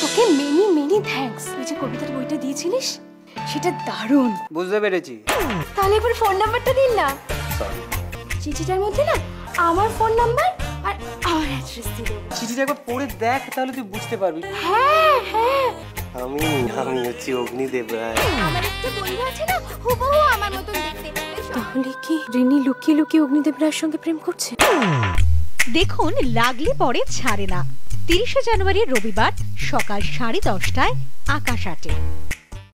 তোকে many many thanks তুই যে কবিতার বইটা দিয়েছিলিস সেটা দারুণ। বুঝতে পেরেছি। তাহলে এবার ফোন নাম্বারটা দিন না। সরি চিঠিটার মধ্যে না আমার ফোন নাম্বার আর আমার অ্যাড্রেস দেবো। চিঠিটা একবার পড়ে দেখ তাহলে তুই বুঝতে পারবি। হ্যাঁ হ্যাঁ। আমি আমি হচ্ছি অগ্নিদেব রায়। আমার একটা বন্ধু আছে না হুবহু আমার মতন দেখতে। তাহলে কি রিনি লুকিয়ে লুকিয়ে অগ্নিদেব রায়ের সঙ্গে প্রেম করছে? দেখুন লাগলে পরে ছাড়ে না। তিরিশে জানুয়ারি রবিবার সকাল সাড়ে দশটায় আকাশ আটে।